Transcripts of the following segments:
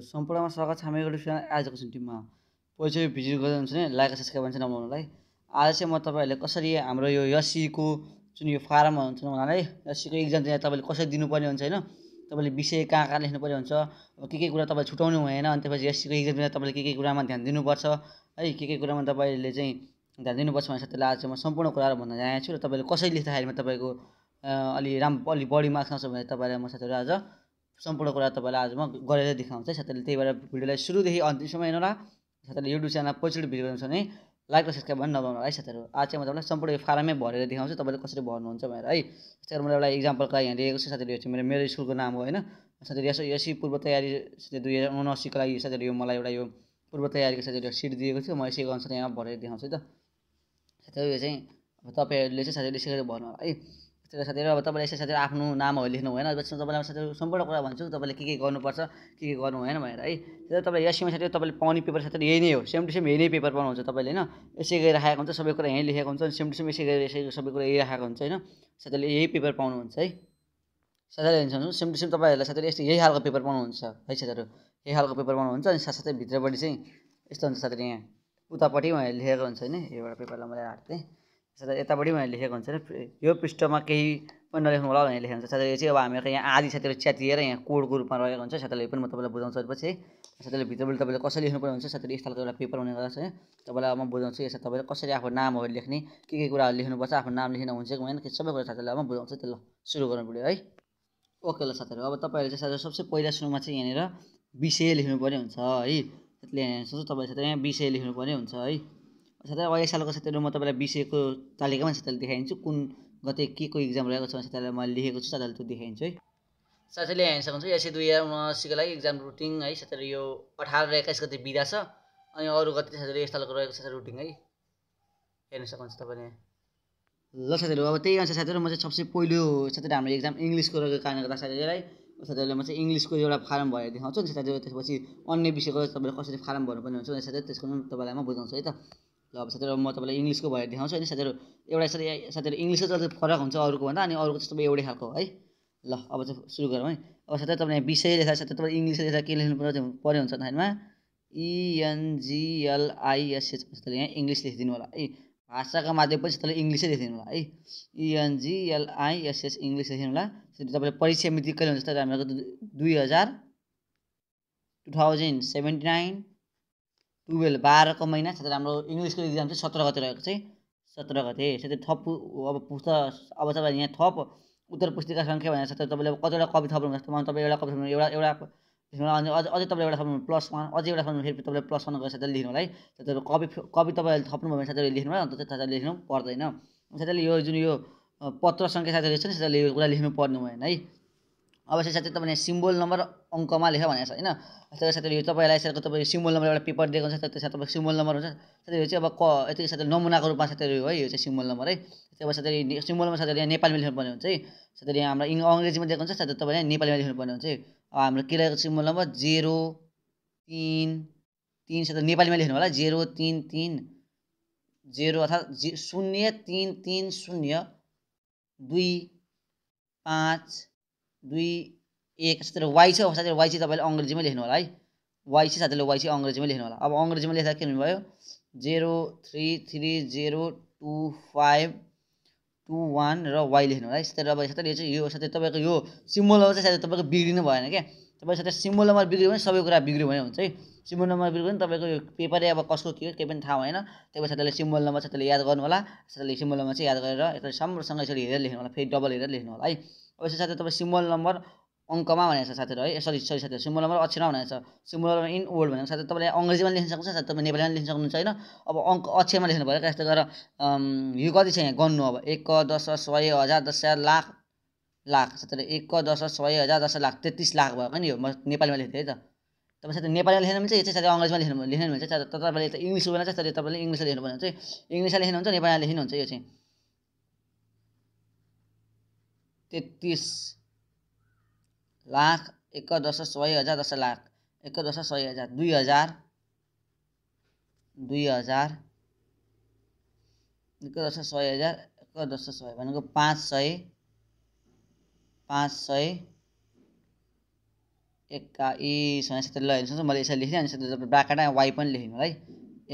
सम्पूर्णमा स्वागत छ युट्युब च्यानल आजको जुन टिममा पहिलोचोटि भिजिट गर्दै हुन्छ भने लाइक सब्सक्राइब हुन्छ नभन्नुलाई। आज चाहिँ म तपाईँहरूले कसरी हाम्रो यो एससीको जुन यो फारम हुन्छ उनीहरूलाई एससीको इक्जाम चाहिँ तपाईँले कसरी दिनुपर्ने हुन्छ होइन तपाईँले विषय कहाँ कहाँ लेख्नुपर्ने हुन्छ के के कुरा तपाईँले छुट्याउनु भएन अनि त्यसपछि एससीको इक्जाम तपाईँले के के कुरामा ध्यान दिनुपर्छ है के के कुरामा तपाईँले चाहिँ ध्यान दिनुपर्छ भने साथीलाई आज म सम्पूर्ण कुराहरू भन्न जानेको छु र तपाईँले कसरी लेख्दाखेरिमा तपाईँको अलि राम अलि बढी मार्क्स आउँछ भने तपाईँलाई म साथीहरू आज सम्पूर्ण कुरा तपाईँलाई आज म गरेर देखाउँछु। है साथीहरूले त्यही भएर भिडियोलाई सुरुदेखि अन्तिमसम्म हेर्नु होला साथीहरूले युट्युब च्यानल पहिलोचोटि भिडियो गर्नु छ भने लाइक र सब्सक्राइब पनि नगर्नु है साथीहरू। आज चाहिँ म तपाईँलाई सम्पूर्ण फारमै भरेर देखाउँछु। तपाईँले कसरी भर्नुहुन्छ भनेर है। साथीहरू मैले एउटा इक्जाम्पलको यहाँ लिएको छु। साथीहरू यो चाहिँ मेरो मेरो स्कुलको नाम हो होइन? साथीहरू यसो यसै पूर्व तयारी दुई हजार उनासीको लागि साथीहरू यो मलाई एउटा यो पूर्व तयारीको साथीहरू सिट दिएको थियो म यसैको अनुसार यहाँ भरेर देखाउँछु है त। साथीहरू यो चाहिँ तपाईँहरूले चाहिँ साथीहरूले यसरी भर्नु होला है। त्यसले साथीहरू। अब तपाईँले यसरी साथीहरू आफ्नो नामहरू लेख्नु भएन तपाईँलाई साथीहरू सम्पूर्ण कुरा भन्छु तपाईँले के के गर्नुपर्छ के के गर्नु भएन भनेर है। त्यसलाई तपाईँले एससीमा साथीहरू तपाईँले पाउने पेपर साथीहरू यही नै हो। सेम टु सेम यही नै पेपर पाउनुहुन्छ तपाईँले होइन। यसै गरी राखेको हुन्छ सबै कुरा यहीँ लेखेको हुन्छ सेम टु सेम यसै गरी यसै सबै कुरा यही राखेको हुन्छ होइन। साथीहरूले यही पेपर पाउनुहुन्छ है। साथीहरूले सेम टु सेम तपाईँहरूलाई साथीहरू यस्तो यही खालको पेपर पाउनुहुन्छ है साथीहरू। यही खालको पेपर पाउनुहुन्छ अनि साथसाथै भित्रपट्टि चाहिँ यस्तो हुन्छ साथीहरू यहाँ उतापट्टि उहाँहरूले लेखेको हुन्छ होइन। एउटा पेपरलाई मैले राख्थेँ साथै यतापट्टि उनीहरूले लेखेको हुन्छ यो पृष्ठमा केही पनि नलेख्नु होला भनेर लेखेको हुन्छ। साथीहरू चाहिँ अब हामीहरूको यहाँ आदि साथीहरू च्यातिएर यहाँ कोडको रूपमा रहेको हुन्छ। साथीहरूले पनि म तपाईँलाई बुझाउँछु पछि है साथीहरूले भित्रबाट तपाईँले कसरी लेख्नुपर्ने हुन्छ साथीहरू यस खालको एउटा पेपर हुने गर्छ। है तपाईँलाई म बुझाउँछु यसमा तपाईँले कसरी आफ्नो नामहरू लेख्ने के के कुराहरू लेख्नुपर्छ आफ्नो नाम लेख्न हुन्छ कि होइन सबै कुरा साथीहरूलाई म बुझाउँछु। त्यो ल सुरु गर्नु पऱ्यो है। ओके ल साथीहरू अब तपाईँहरूले चाहिँ साथीहरू सबसे पहिला सुरुमा चाहिँ यहाँनिर विषय लेख्नुपर्ने हुन्छ है। त्यसले सोच्छु तपाईँले साथीहरू यहाँ विषय लेख्नुपर्ने हुन्छ है। साथै यस सालको साथीहरू म तपाईँलाई विषयको तालिकामा साथीहरूले देखाइदिन्छु कुन गते के को इक्जाम रहेको छ साथीहरूलाई मैले लेखेको छु साथीहरूले त्यो देखाइदिन्छु है। साथीले हेर्न सक्नुहुन्छ यसै दुई हजार उनासीको लागि इक्जाम रुटिन है साथीहरू यो अठार र एक्काइस गते बिदा छ अनि अरू गते साथीहरू यस सालको रहेको छ रुटिन है। हेर्न सक्नुहुन्छ तपाईँले। ल साथीहरू अब त्यही अनुसार साथीहरू म चाहिँ सबसे पहिलो साथीहरू हाम्रो इक्जाम इङ्ग्लिसको रहेको कारणले गर्दा साथीहरूलाई साथीहरूले म चाहिँ इङ्ग्लिसको एउटा फारम भरेर देखाउँछु नि साथीहरू त्यसपछि अन्य विषयको तपाईँले कसरी फारम भर्नुपर्ने हुन्छ साथीहरू त्यसको पनि तपाईँलाई म बुझाउँछु है त। ल अब साथीहरू म तपाईँलाई इङ्ग्लिसको भएर देखाउँछु होइन। साथीहरू एउटा यसरी साथीहरू इङ्ग्लिसको चाहिँ फरक हुन्छ अरूको भन्दा अनि अरूको चाहिँ तपाईँ एउटै खालको है? ल अब चाहिँ सुरु गरौँ है? अब साथै तपाईँले विषय लेखेर साथै तपाईँ इङ्ग्लिस लेखेर के लेख्नु पर्यो पर्ने हुन्छ भन्दाखेरिमा इएनजिएलआइएसएच साथीले यहाँ इङ्ग्लिस लेखिदिनु होला है? भाषाका माध्यम पनि तपाईँले इङ्ग्लिसै लेखिदिनु होला है? इएनजिएलआइएसएस इङ्ग्लिस लेखिदिनु होला। तपाईँले परीक्षा मिति कहिले हुन्छ हाम्रो दुई हजार two thousand seventy nine twelve बाह्रको महिना साथै हाम्रो इङ्ग्लिसको इक्जाम चाहिँ सत्र गते रहेको चाहिँ सत्र गते। साथै थप अब पुस्ता अब तपाईँ यहाँ थप उत्तर पुस्तिका सङ्ख्या भनेर साथै तपाईँले कतिवटा कवि थप्नुहुन्छ जस्तो तपाईँ एउटा कवि थप्नु एउटा एउटा अझ अझै तपाईँले एउटा थप्नु प्लस वान अझै एउटा थप्नु फेरि तपाईँले प्लस वान लेख्नु होला है। साथीहरू कवि कवि तपाईँले थप्नुभयो भने साथीहरूले लेख्नु अन्त साथीहरूले लेख्नु पर्दैन। साथीहरूले यो जुन यो पत्र सङ्ख्या साथीहरू छ नि साथीहरूले कुरा लेख्नु पर्ने भएन है। अवश्य साथै तपाईँले सिम्बल नम्बर अङ्कमा लेख भनेको छ होइन? साथै साथीहरू यो तपाईँलाई यसरी तपाईँ सिम्बल नम्बर एउटा पेपर दिएको हुन्छ त्यसमा तपाईँको सिम्बल नम्बर हुन्छ। साथीहरू चाहिँ अब क यति साथीहरू नमुनाको रूपमा साथीहरू है यो चाहिँ सिम्बल नम्बर है? त्यही साथीहरू सिम्बल नम्बर साथीहरू यहाँ नेपालीमा लेख्नुपर्ने हुन्छ है? साथीहरू यहाँ हाम्रो अङ्ग्रेजीमा दिएको हुन्छ साथीहरू तपाईँले नेपालीमा लेख्नुपर्ने हुन्छ है? हाम्रो के रहेको सिम्बल नम्बर? जेरो तिन तिन साथी नेपालीमा लेख्नु होला। जेरो तिन तिन जेरो अर्थात् जे शून्य तिन तिन शून्य दुई पाँच दुई एक साथीहरू वाइ छ साथीहरू वाइ चाहिँ तपाईँले अङ्ग्रेजीमै लेख्नु होला है। वाइ चाहिँ साथीले वाइ चाहिँ अङ्ग्रेजीमै लेख्नु होला। अब अङ्ग्रेजीमा लेख्दा के हुनुभयो? Zero three three zero two five two one र वाइ लेख्नु होला है। साथीहरू अब साथीहरू चाहिँ यो साथै तपाईँको यो सिम्बल नम्बर चाहिँ साथी तपाईँको बिग्रिनु भएन क्या। तपाईँ साथै सिम्बल नम्बर बिग्रियो भने सबै कुरा बिग्रियो भने हुन्छ है। सिम्बल नम्बर बिग्रियो भने तपाईँको यो पेपरै अब कसको के हो केही पनि थाहा भएन। त्यही भएर साथीहरूले सिम्बल नम्बर साथीले याद गर्नु होला। साथीले सिम्बल नम्बर चाहिँ याद गरेर यता राम्रोसँग यसरी हेरेर लेख्नु होला फेरि डबल हेरेर लेख्नु होला है। अब यसो साथै तपाईँ सिम्बल नम्बर अङ्कमा भनेको छ साथीहरू है? सरी सरी साथीहरू सिम्बल नम्बर अक्षरमा भनेको छ। सिम्बल नम्बर इन वर्ड भनेको साथै तपाईँले अङ्ग्रेजीमा लेख्न सक्नुहुन्छ साथै तपाईँ नेपालीमा लेख्न सक्नुहुन्छ होइन? अब अङ्क अक्षरमा लेख्नु पऱ्यो यस्तो गरेर यो कति छ यहाँ? गर्नु अब। एक दस सय हजार दस हजार लाख लाख। साथीहरू एक दस सय हजार दस लाख तेत्तिस लाख भयो नि यो म नेपालीमा लेख्थेँ है त। तपाईँ साथै नेपालीमा लेख्नु चाहिँ यो चाहिँ साथै अङ्ग्रेजीमा लेख्नु लेख्नु चाहिँ तपाईँले त इङ्ग्लिस बोल्न चाहिँ तपाईँले इङ्ग्लिसमा लेख्नु भने चाहिँ इङ्ग्लिसमा लेख्नुहुन्छ नेपालीमा लेख्नुहुन्छ यो चाहिँ। तेत्तिस लाख एक दस सय हजार दस लाख एक दस सय हजार दुई हजार दुई हजार एक दस सय हजार एक दस सय भनेको पाँच सय पाँच सय एक्काइस भने साथै ल हेर्नुहोस् मैले यसरी लेखेँ अनि साथै तपाईँ ब्राकेट वाइ पनि लेख्नु होला है।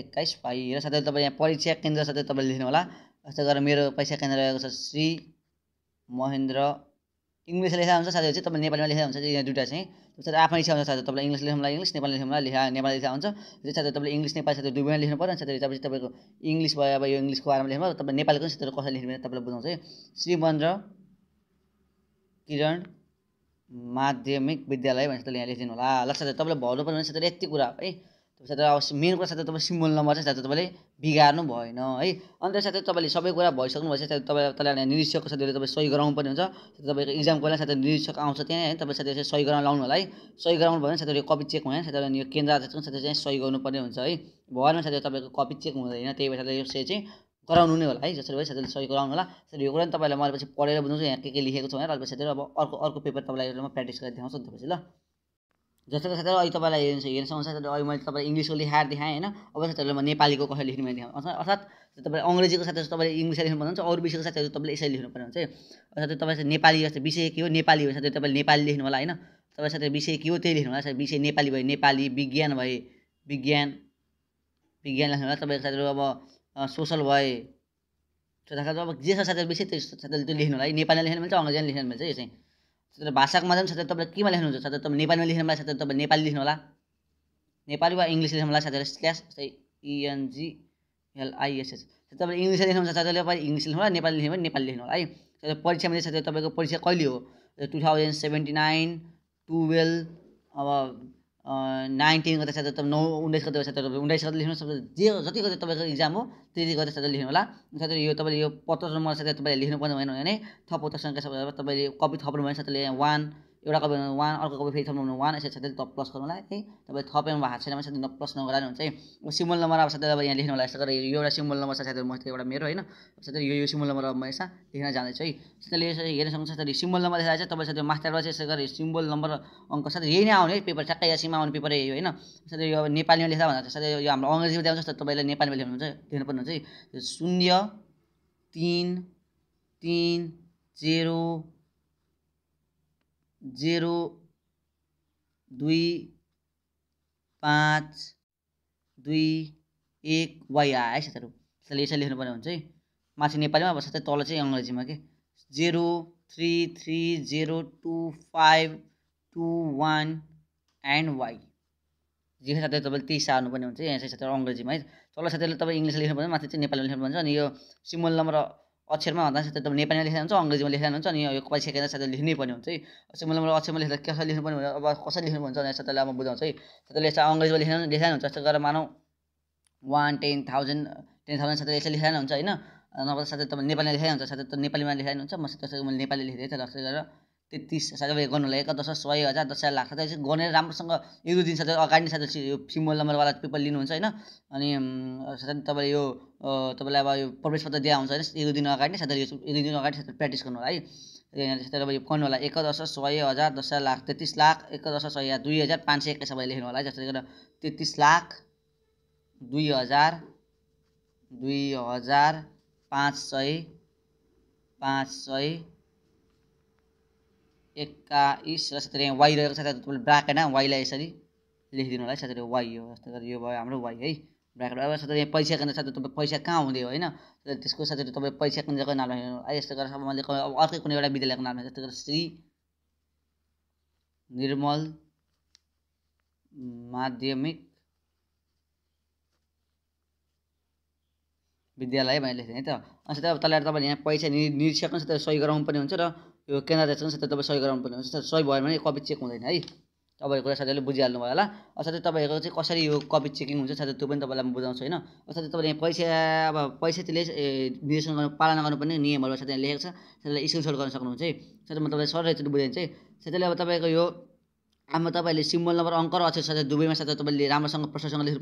एक्काइस वाइ र साथै तपाईँ यहाँ परीक्षा केन्द्र साथै तपाईँले लेख्नु होला। जस्तै गरेर मेरो परीक्षा केन्द्र रहेको छ श्री महेन्द्र। इङ्ग्लिस लेखा हुन्छ साथै चाहिँ तपाईँ नेपालीमा लेखा हुन्छ यहाँ दुइटा चाहिँ। साथै आफ्नो इच्छा हुन्छ साथै तपाईँलाई इङ्ग्लिस लेख्नुलाई इङ्ग्लिस नेपाली लेख्नुलाई लेखा नेपाली लेखा हुन्छ। त्यो साथै तपाईँले इङ्ग्लिस नेपाली साथै दुईवटा लेख्नु पऱ्यो साथै तपाईँ तपाईँको इङ्ग्लिस भयो अब यो इङ्ग्लिसको बारेमा लेख्नु तपाईँ नेपालीको साथै कसरी लेख्नु तपाईँलाई बुझाउँछ है। श्री महेन्द्र किरण माध्यमिक विद्यालय भनेर तपाईँले यहाँ लेखिदिनु होला। ल साथै तपाईँले भन्नु पर्ने भने यति कुरा है। साथै अब मेन कुरा साथै तपाईँ सिम्बल नम्बर चाहिँ साथै तपाईँले बिगार्नु भएन है। अन्त साथै तपाईँले सबै कुरा भइसक्नु भएपछि साथै तपाईँ तपाईँलाई निरीक्षकको साथीले तपाईँ सही गराउनु पर्ने हुन्छ। तपाईँको इक्जामको बेला साथै निरीक्षक आउँछ त्यहाँ है। तपाईँ साथै सही गराउनु लाउनु होला है। सही गराउनु भयो भने साथै कपी चेक हुँदैन साथै यो केन्द्र साथै चाहिँ सही गर्नुपर्ने हुन्छ है। भएन साथै तपाईँको कपी चेक हुँदैन त्यही भएर यो चाहिँ गराउनु नै होला है। जसरी भयो साथीले सही गराउनु होला। साथै यो कुरा पनि तपाईँलाई मैले पछि पढेर बुझाउँछु यहाँ के के लेखेको छ भनेर अहिले साथीहरू अब अर्को अर्को पेपर तपाईँलाई म प्र्याक्टिस गरेर देखाउँछु नि तपाईँपछि ल। जस्तो कि साथीहरू अहिले तपाईँलाई हेर्नु हेर्नु सक्नुहुन्छ साथीहरू अहिले मैले तपाईँलाई इङ्ग्लिसको लेखाएर देखाएँ होइन? अब साथीहरूले म नेपालीको कसरी लेख्नु मैले देखाएँ। अर्थात् तपाईँले अङ्ग्रेजीको साथै तपाईँले इङ्ग्लिस लेख्नु पर्ने हुन्छ अरू विषयको साथीहरू तपाईँले यसरी लेख्नुपर्ने हुन्छ साथै तपाईँ नेपाली जस्तो विषय के हो नेपाली हो साथै तपाईँले नेपाली लेख्नु होला होइन? तपाईँ साथै विषय के हो त्यही लेख्नु होला साथै विषय नेपाली भयो नेपाली विज्ञान भए विज्ञान विज्ञान लेख्नु होला तपाईँको साथीहरू अब सोसल भए त्यो अब जे छ साथीहरू बेसी त्यो साथीले त्यो लेख्नु होला है? नेपालीमा लेख्नु मिल्छ अङ्ग्रेजीमा लेख्नु मिल्छ यो चाहिँ। भाषाको माध्यम साथै तपाईँले केमा लेख्नुहुन्छ? साथै तपाईँ नेपालीमा लेख्नु होला साथै तपाईँ नेपाली लेख्नु होला? नेपाली वा इङ्ग्लिस लेख्नु होला साथीहरू स्ल्यास जस्तै इएनजिएलआइएसएस तपाईँले इङ्ग्लिस लेख्नुहुन्छ साथीहरूले तपाईँ इङ्ग्लिस लेख्नु होला नेपाली लेख्नु नेपाली लेख्नु होला है? साथै परीक्षामा साथै तपाईँको परीक्षा कहिले हो? Two thousand seventy nine twelve अब नाइन्टिन गर्दा साथै तपाईँ नौ उन्नाइस साथै तपाईँ उन्नाइस लेख्नु सक्छ जे जति गर्दा तपाईँको इक्जाम हो त्यति गर्दा साथै लेख्नु होला। साथै यो तपाईँले यो पत्र नम्बर साथै तपाईँले लेख्नुपर्ने भएन भने थप पत्र सङ्ख्या तपाईँले कपी थप्नु भने साथैले वान एउटा कपी वान अर्को कपी फेरि थप्नु वान यसरी साथै तप प्लस गर्नु होला है। तपाईँ थपेमा भएको छैन भने साथै प्लस नगरा हुन्छ है। सिम्बल नम्बर अब साथै अब यहाँ लेख्नु होला यस्तो गरेर यो एउटा सिम्बल नम्बर छ साथै म एउटा मेरो होइन। साथै यो यो सिम्बल नम्बर म यसमा लेख्न जाँदैछु है। साथैले यसरी हेर्न सक्नुहुन्छ साथै सिम्बल नम्बर देखाएर चाहिँ तपाईँ साथै मास्टरमा चाहिँ यसो गरेर सिम्बल नम्बर अङ्क साथै यही नै आउने है। पेपर ठ्याक्कै यासीमा आउने पेपर यही होइन। साथै यो नेपालीमा लेख्दा भन्दा साथै यो हाम्रो अङ्ग्रेजीमा देखाउँछ तपाईँले नेपालीमा लेख्नुहुन्छ लेख्नुपर्ने हुन्छ है। शून्य तिन तिन जेरो जेरो दुई पाँच दुई एक वाइ आयो साथीहरू? त्यसले यसरी लेख्नुपर्ने हुन्छ है। माथि नेपालीमा अब साथै तल चाहिँ अङ्ग्रेजीमा के zero three three zero two five two one and Y जे साथै तपाईँले त्यही सार्नुपर्ने हुन्छ यहाँ चाहिँ साथै अङ्ग्रेजीमा है। तल साथैले तपाईँ इङ्ग्लिस लेख्नुपर्छ माथि चाहिँ नेपालीमा लेख्नुपर्छ अनि यो सिम्बल नम्बर अक्षरमा भन्दा साथै तपाईँ नेपालीमा लेख्दा हुन्छ अङ्ग्रेजीमा लेख्दा हुन्छ अनि यो पैसा केन्द्र साथै लेख्नै पर्ने हुन्छ है। सिम्बल नम्बर अक्षरमा लेख्दा कसरी लेख्नुपर्ने भने अब कसरी लेख्नुपर्ने भने साथैले अब बुझाउँछ है। साथैले यसो अङ्ग्रेजीमा लेख्दा लेख्दा हुन्छ। जस्तो गरेर मानौँ one ten thousand ten thousand साथै यसरी लेख्दा हुन्छ होइन? नभए साथै तपाईँ नेपालीमा लेखाइ हुन्छ साथै नेपालीमा लेखाइ हुन्छ। म त्यसरी मैले नेपाली लेखिदिएँ त्यसो गरेर। तेत्तिस साथै गर्नुलाई एक दस सय हजार दस हजार लाख साथै गनेर राम्रोसँग एक दुई दिन साथै अगाडि साथै यो सिम्बल नम्बरवाला पेपर लिनुहुन्छ होइन। अनि साथै तपाईँले यो तपाईँलाई अब यो प्रवेश पत्र दिए हुन्छ होइन एक दुई दिन अगाडि साथै यो एक दुई दिन अगाडि साथै प्र्याक्टिस गर्नु होला है। अब यो पढ्नु होला। एक दस सय हजार दस हजार लाख तेत्तिस लाख एक दस सय दुई हजार पाँच सय एक्काइस सबैले लेख्नु होला है। जस्तै गरेर तेत्तिस लाख दुई हजार दुई हजार पाँच सय पाँच सय एक्काइस र साथै वाइ रहेको छ तपाईँले ब्राकेटमा वाइलाई यसरी लेखिदिनु होला है साथै वाइ हो जस्तै गरी यो भयो हाम्रो वाइ है ब्राकेट अब साथै यहाँ पैसा केन्द्र साथै तपाईँ पैसा कहाँ हुँदै हो होइन? त्यसको साथै तपाईँ पैसा केन्द्रको नाम लेख्नु है यस्तो गरेर मैले अब अर्कै कुनै एउटा विद्यालयको नाम जस्तै गरेर श्री निर्मल माध्यमिक विद्यालय भनेर लेख्थेँ है त। अनि साथै अब तल तपाईँले यहाँ पैसा निरीक्षक पनि सही गराउनु पर्ने हुन्छ र यो केन्द्र चाहिँ साथै तपाईँ सही गराउनु पर्ने हुन्छ सही भयो भने कपी चेक हुँदैन है। तपाईँहरूको साथीहरूले बुझिहाल्नु भयो होला। साथै तपाईँहरूको चाहिँ कसरी यो कपी चेकिङ हुन्छ साथै त्यो पनि तपाईँलाई म बुझाउँछु होइन। साथै तपाईँले यहाँ पैसा अब पैसा त्यसले निर्देशन गर्नु पालना गर्नुपर्ने नियमहरू साथै लेखेको छ। साथैले स्क्रिनसट गर्न सक्नुहुन्छ है। साथै म तपाईँलाई सरल एकचोटि बुझाइदिन्छु है। साथैले अब तपाईँको यो आमा तपाईँहरूले सिम्बल नम्बर अङ्क र अक्षर साथै दुवैमा साथै तपाईँले राम्रोसँग प्रश्नसँग लेख्नु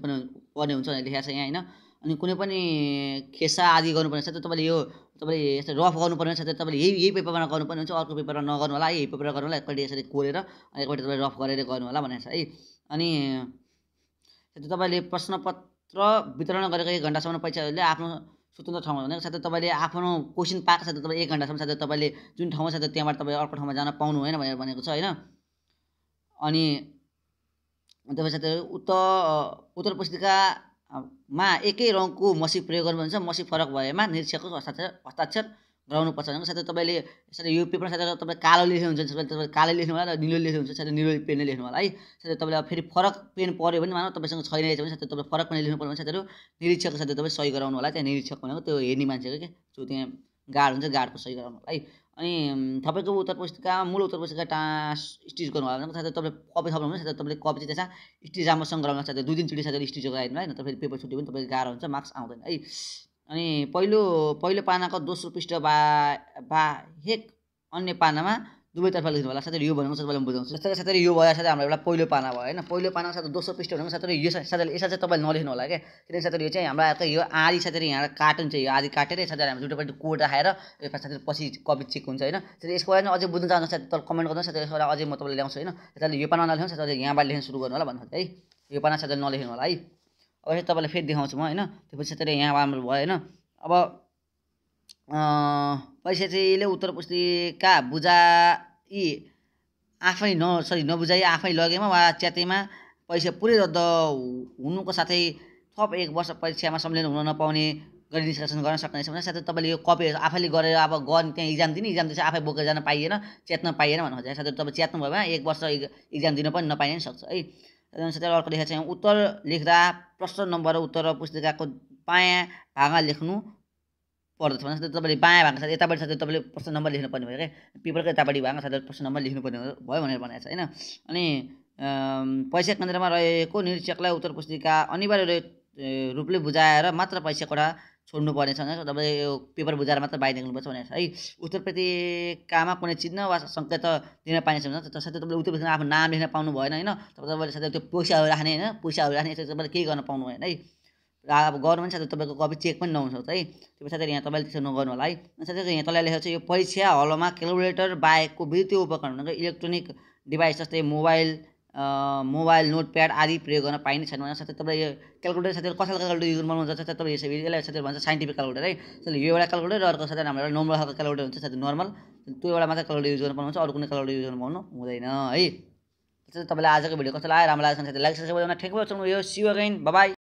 पर्ने हुन्छ भनेर लेखेको छ यहाँ होइन। अनि कुनै पनि खेसा आदि गर्नुपर्ने साथै तपाईँले यो तपाईँले यस्तो रफ गर्नुपर्ने साथै तपाईँले यही यही पेपरमा गर्नुपर्ने हुन्छ अर्को पेपरमा नगर्नु होला यही पेपरमा गर्नु होला एकपल्ट यसरी कोरेर एकपल्ट तपाईँले रफ गरेर गर्नु होला भनेको छ है। अनि तपाईँले प्रश्नपत्र वितरण गरेको एक घन्टासम्म पैसाहरूले आफ्नो स्वतन्त्र ठाउँमा भनेको साथै तपाईँले आफ्नो क्वेसन पाएको साथै तपाईँ एक घन्टासम्म साथै तपाईँले जुन ठाउँमा साथै त्यहाँबाट तपाईँ अर्को ठाउँमा जान पाउनु होइन भनेर भनेको छ होइन। अनि तपाईँ साथीहरू उक्त उत्तर पुस्तिकामा एकै रङको मसी प्रयोग गर्नु भन्छ मसी फरक भएमा निरीक्षकको हस्ताक्षर हस्ताक्षर गराउनुपर्छ। भने साथै तपाईँले यसरी यो पेपरमा साथै तपाईँ कालो लेख्नुहुन्छ तपाईँ कालो लेख्नु होला र निलो लेख्नुहुन्छ साथै निलो पेनले लेख्नु होला है। साथै तपाईँलाई फेरि फरक पेन पऱ्यो भने मानव तपाईँसँग छैन रहेछ भने साथै तपाईँ फरक पेन लेख्नु पऱ्यो भने साथीहरू निरीक्षकको साथै तपाईँ सही गराउनु होला त्यहाँ निरीक्षक भनेको त्यो हेर्ने मान्छेको के जो त्यहाँ गार्ड हुन्छ गार्डको सही गराउनु होला है। अनि तपाईँको उत्तर पुस्तिका मूल उत्तर पुस्तिका टा स्टिच गर्नु होला साथै तपाईँले कपी थप्नु भने साथै तपाईँले कपी चाहिँ त्यसमा स्टिच राम्रोसँग गराउनु साथै दुई तिनचोटि साथै स्टिच गराइदिनु होइन। तपाईँ पेपर छुट्यो भने तपाईँको गाह्रो हुन्छ मार्क्स आउँदैन। है अनि पहिलो पहिलो पानाको दोस्रो पृष्ठ बा बाहेक अन्य पानामा दुवैतर्फ लेख्नु होला साथै यो भनेको तपाईँलाई बुझाउँछु जस्तै साथै यो भयो साथै हाम्रो एउटा पहिलो पाना भयो होइन? पहिलो पाना साथै दोस्रो पृष्ठ भनेको साथै यो साथै यसलाई चाहिँ तपाईँले नलेख्नु होला क्या। किनकि साथै यो चाहिँ हाम्रो यो आधी साथै यहाँ कार्टुन चाहिँ यो आधी काटेर साथै हामी दुइटापट्टि कोड राखेर यो साथै पछि कपी चेक हुन्छ होइन? साथै यसको बारेमा अझै बुझ्नु चाहनु साथै तल कमेन्ट गर्नु साथै यसको अझै म तपाईँलाई ल्याउँछु होइन? त्यसले यो पाना नलेख्नु साथै यहाँबाट लेख्न सुरु गर्नु होला भन्नु है यो पाना साथै नलेख्नु होला है? अब तपाईँलाई फेरि देखाउँछु म होइन? त्यसपछि साथै यहाँ राम्रो भयो होइन? अब पैसा चाहिँ उत्तर पुस्तिका बुझाइ आफै न सरी नबुझाइ आफै लगेमा वा च्यातेमा पैसा पुरै रद्द हुनुको साथै थप एक वर्ष परीक्षामा संलग्न हुन नपाउने गरी निष्कासन गर्न सक्नेछ भने साथै तपाईँले यो कपी आफैले गरेर अब गर्ने त्यहाँ इक्जाम दिने इक्जाम दिन्छ आफै बोकेर जान पाइएन च्यात्न पाइएन भन्नु खोजेको साथै तपाईँ च्यात्नु भयो भने एक वर्ष इक्जाम दिन पनि नपाइने सक्छ है? साथै अर्को लेखेको चाहिँ उत्तर लेख्दा प्रश्न नम्बर उत्तर पुस्तिकाको बायाँ भागमा लेख्नु पर्दछ भने तपाईँले बायाँ भएको साथ यतापट्टि साथै तपाईँले प्रश्न नम्बर लेख्नुपर्ने भयो क्या। पेपरको यतापट्टि भएको साथै प्रश्न नम्बर लेख्नुपर्ने भयो भनेर भनेको छ होइन। अनि पैसा केन्द्रमा रहेको निरीक्षकलाई उत्तर पुस्तिका अनिवार्य रूपले बुझाएर मात्र पैसा कोठा छोड्नु पर्नेछ भने तपाईँले यो पेपर बुझाएर मात्र बाहिर निक्ल्नुपर्छ भनेको छ। है उत्तर पुस्तिकामा कुनै चिन्ह वा सङ्केत दिन पाइनेछ भने साथै तपाईँले उत्तर पुस्तिकामा आफ्नो नाम लेख्न पाउनु भएन होइन? तपाईँले साथै त्यो पैसाहरू राख्ने होइन? पैसाहरू राख्ने तपाईँले केही गर्न पाउनु भएन है? र अब गर्नु पनि साथै तपाईँको कपी चेक पनि नहुनसक्छ है। त्यो साथै यहाँ तपाईँले त्यसो नगर्नु होला है। साथै यहाँ तपाईँलाई लेखेको छ यो परीक्षा हलमा क्यालकुलेटर बाहेकको विद्युतीय उपकरण भनेको इलेक्ट्रोनिक डिभाइस जस्तै मोबाइल मोबाइल नोटप्याड आदि प्रयोग गर्न पाइने छैन भने साथै तपाईँ यो क्यालकुलेटर साथै कसैले क्यालकुलेटर युज गर्नु हुन्छ साथै तपाईँ यसरी यसलाई साथै भन्छ साइन्टिफिक क्यालकुलेटर है। यो एउटा क्यालकुलेटर र अर्को साथै हाम्रो नर्मल खालको क्यालकुलेटर हुन्छ साथै नर्मल त्यो एउटा मात्रै क्यालकुलेटर युज गर्नु पाउनुहुन्छ अरू कुनै क्यालकुलेटर युज गर्नु पाउनु हुँदैन है। त्यसै तपाईँलाई आजको भिडियो कस्तो लाग्यो? राम्रो लागेको छ साथै लाइक सब्सक्राइब गर्न ठिक भयो यो सियो अगेन बाई